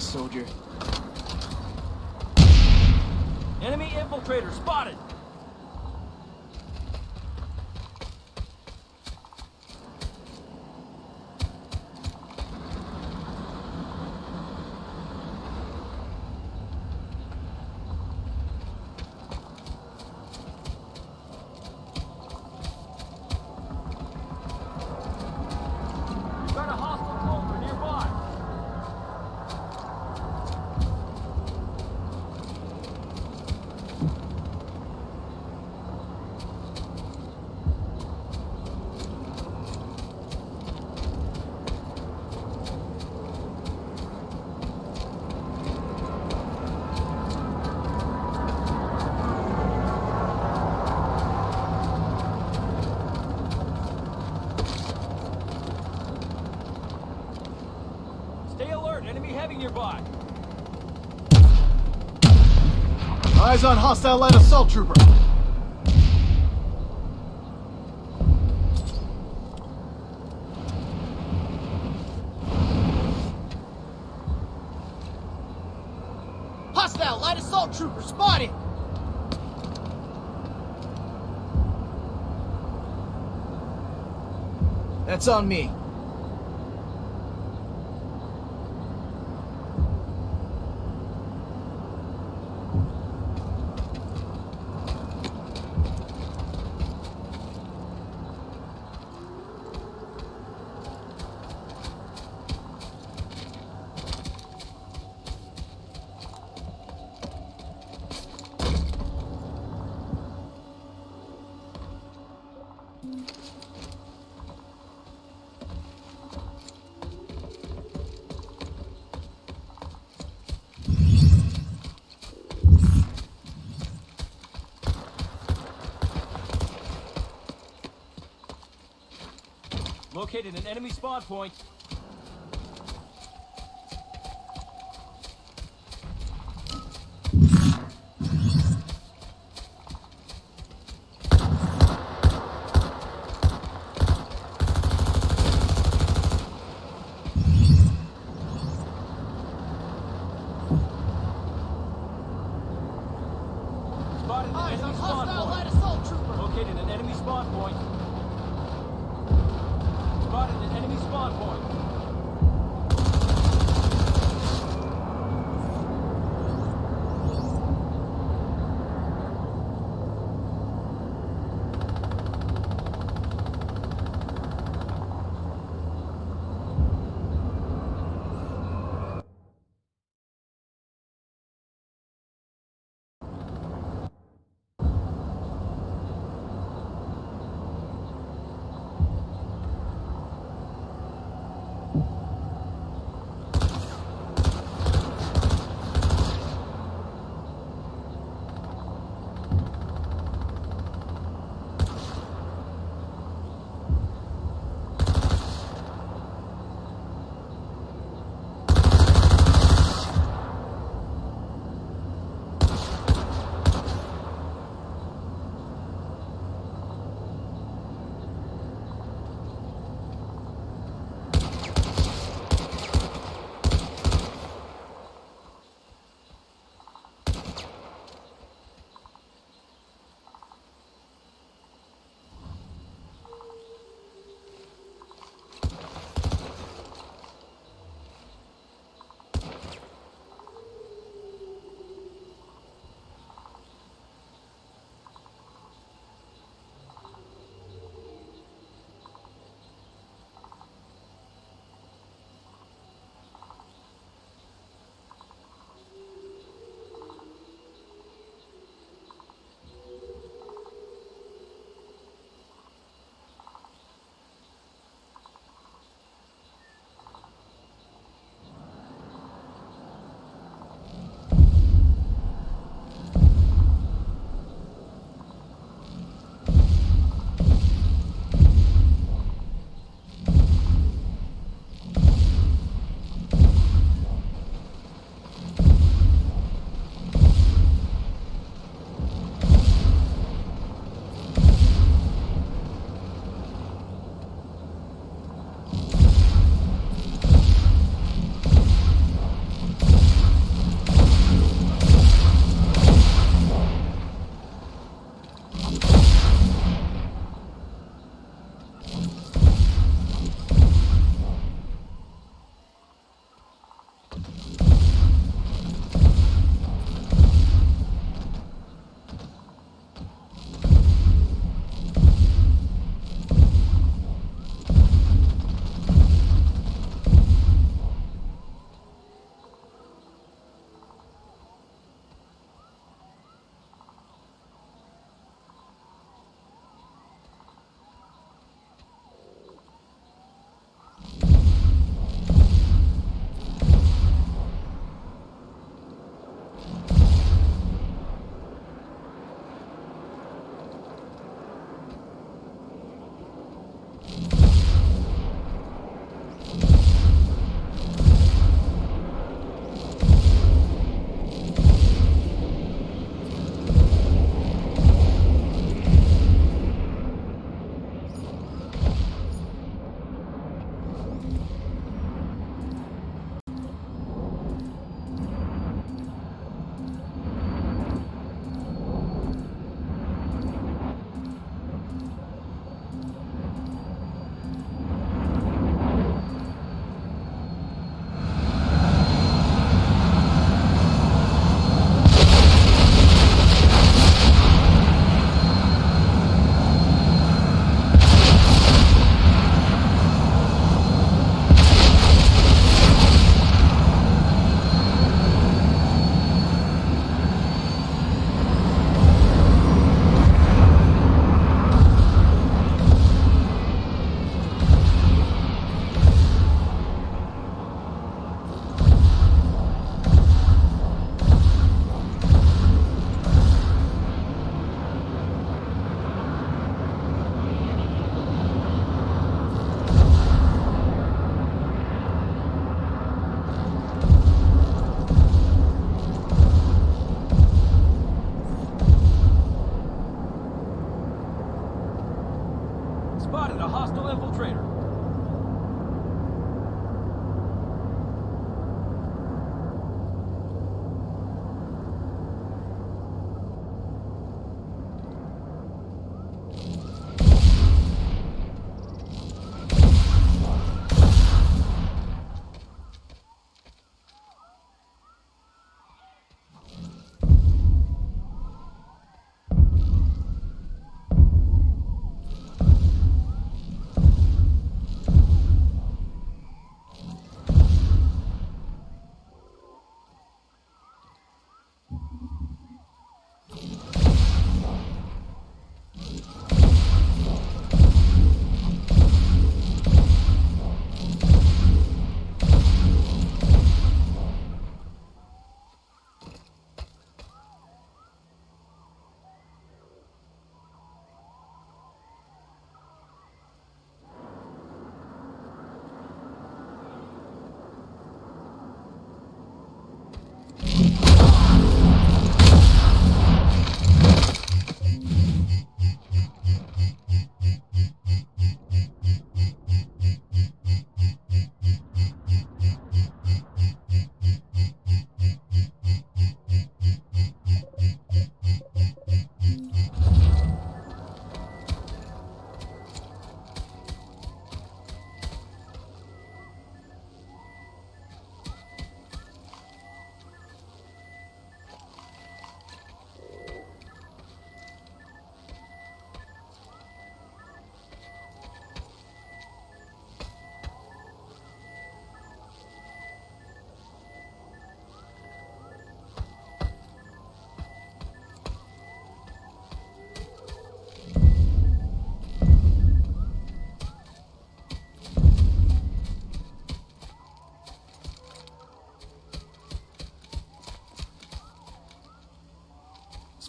soldier. hostile light assault trooper. Hostile light assault trooper spotted. That's on me. Located an enemy spawn point.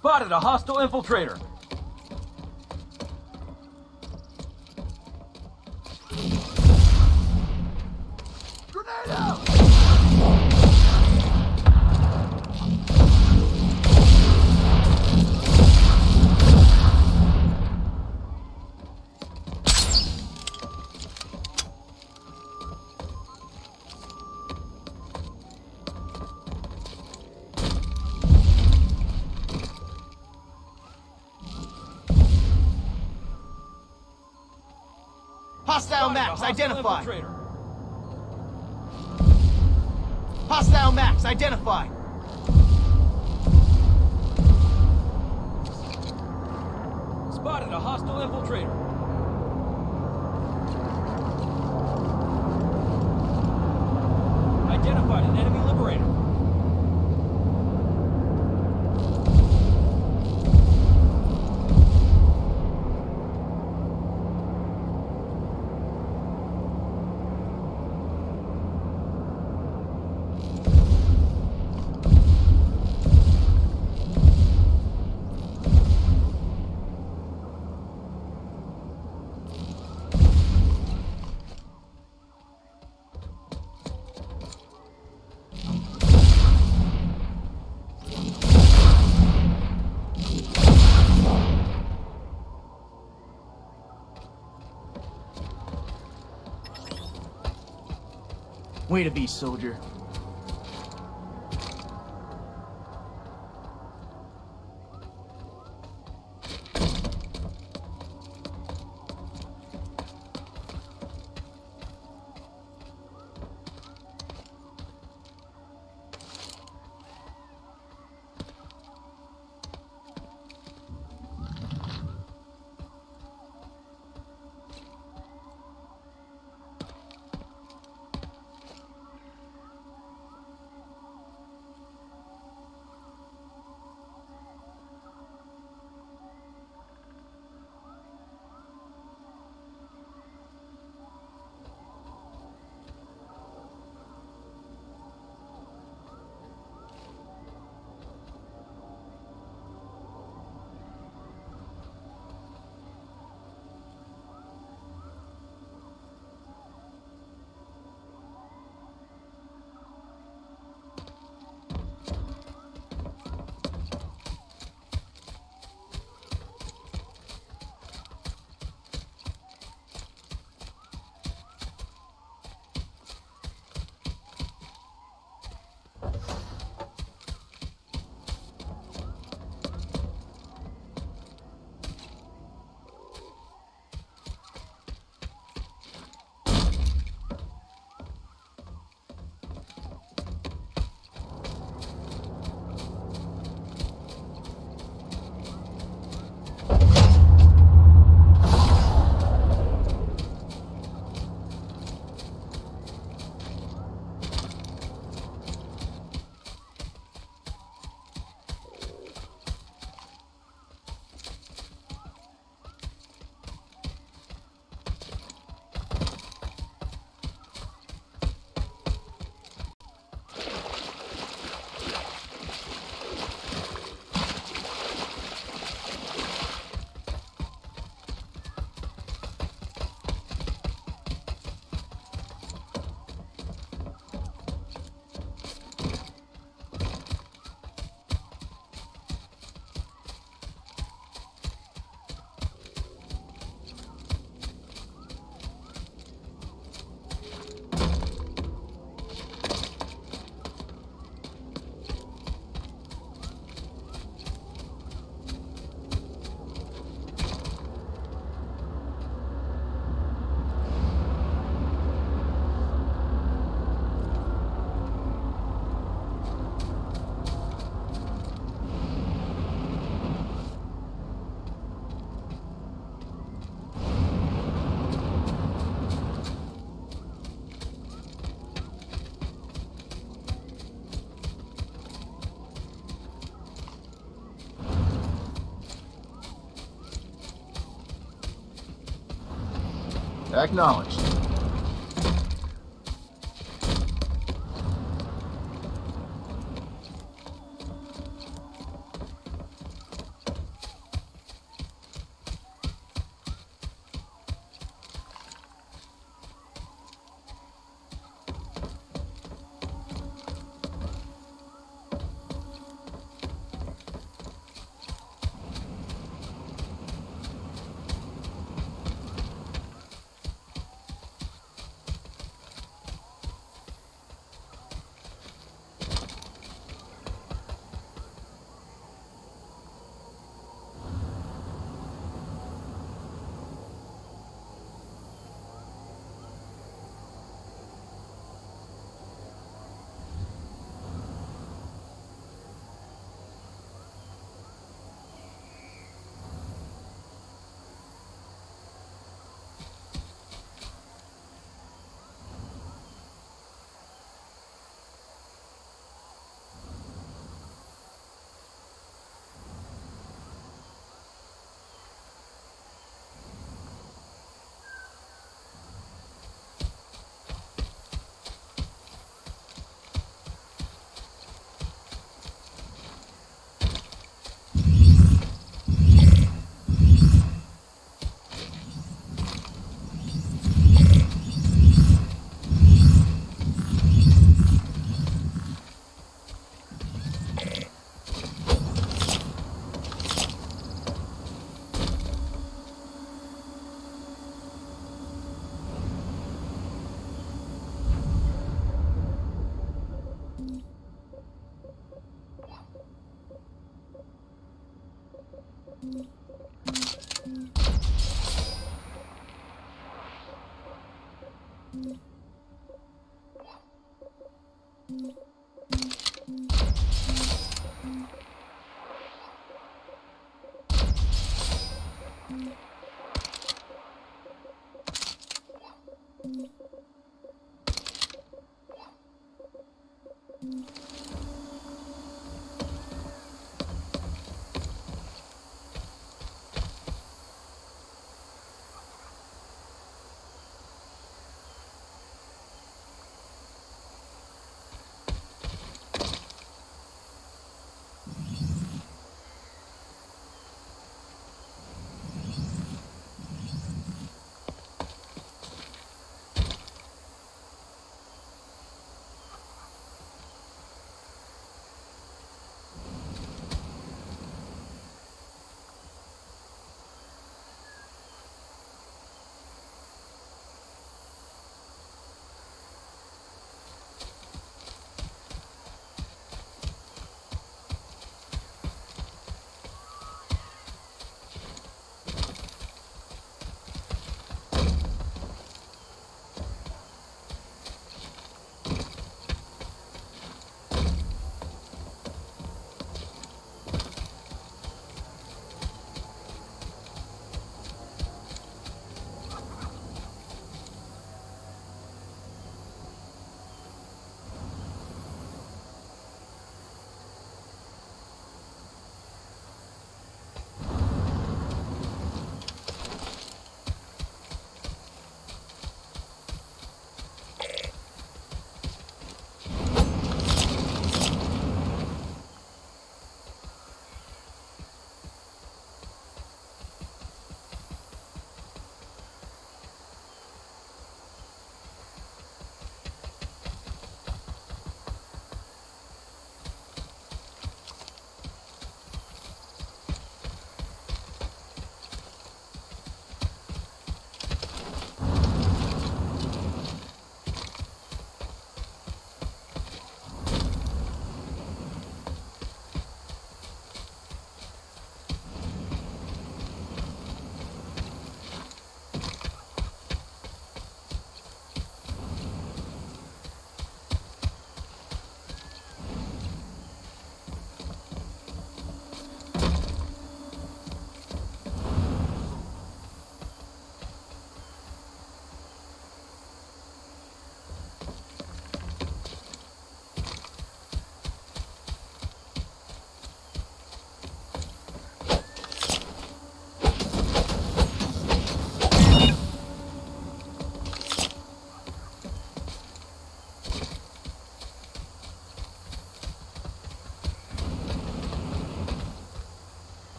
Spotted a hostile infiltrator. Hostile Spotted a MAX hostile identified. Hostile MAX identified. Spotted a hostile infiltrator. Identified an enemy liberator. Way to be, soldier. Acknowledged.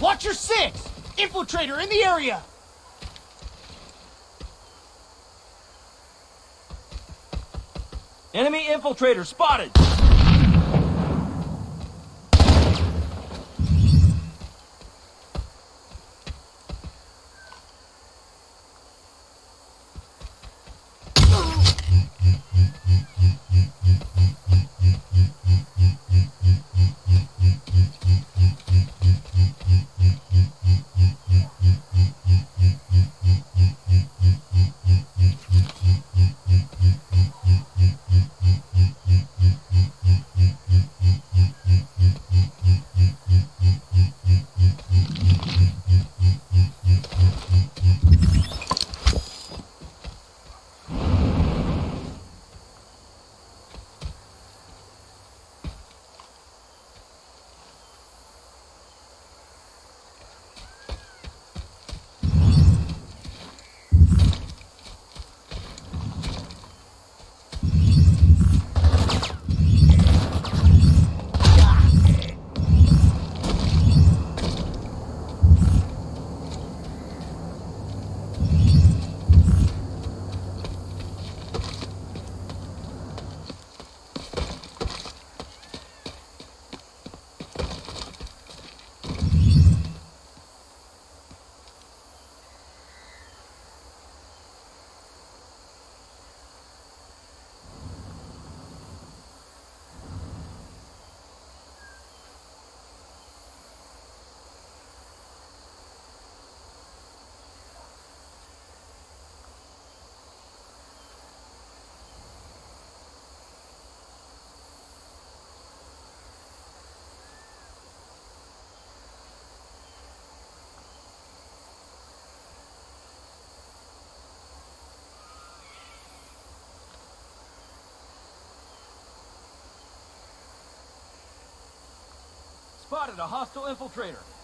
Watch your six! Infiltrator in the area! Enemy infiltrator spotted! Spotted a hostile infiltrator.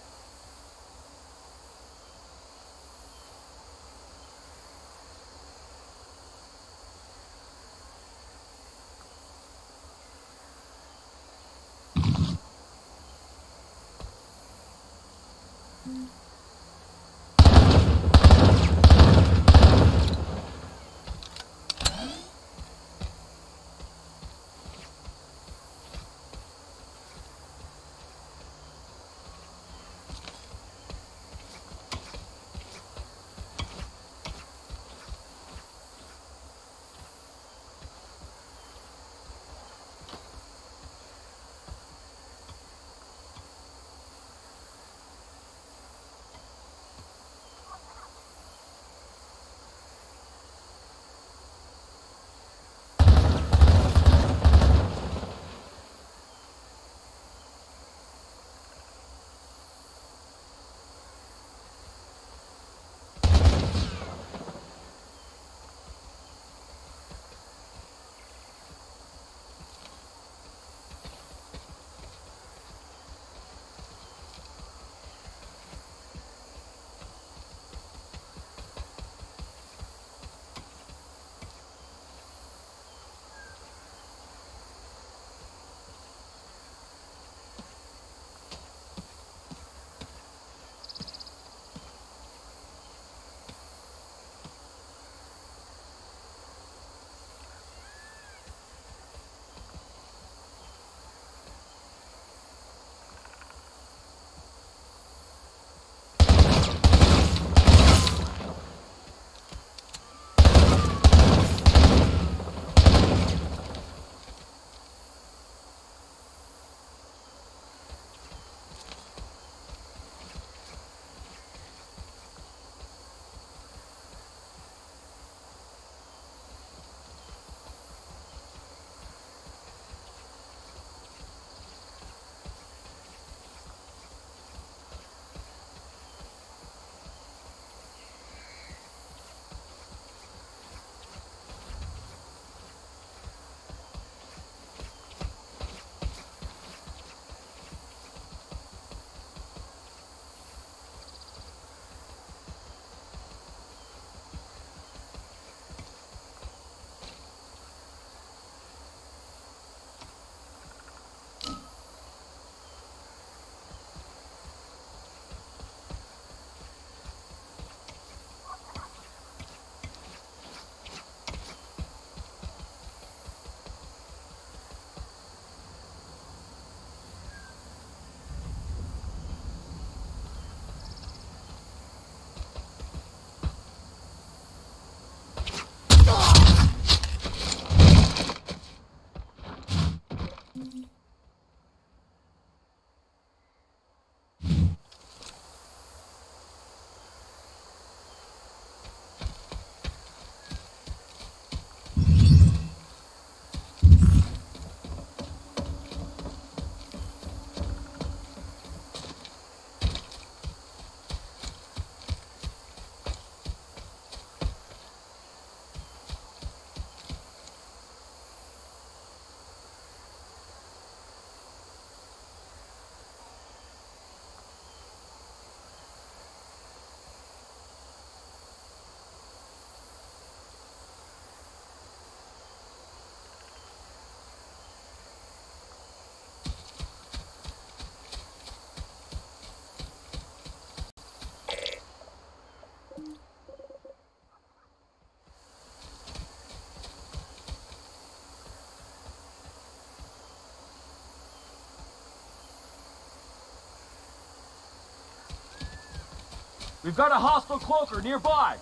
We've got a hostile cloaker nearby.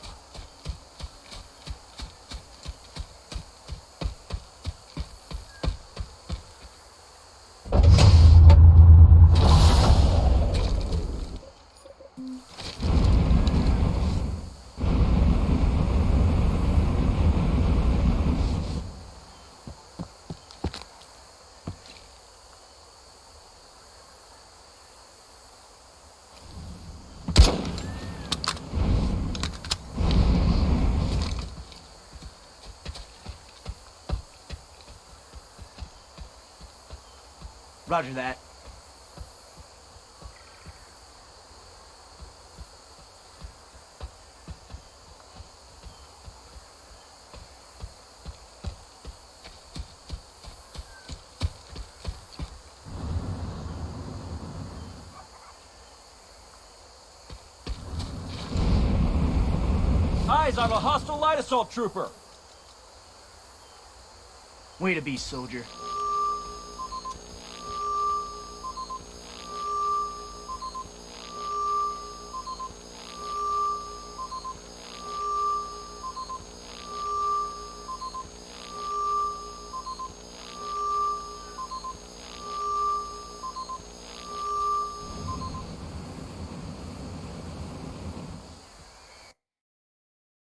Roger that. Eyes on a hostile light assault trooper. Way to be, soldier.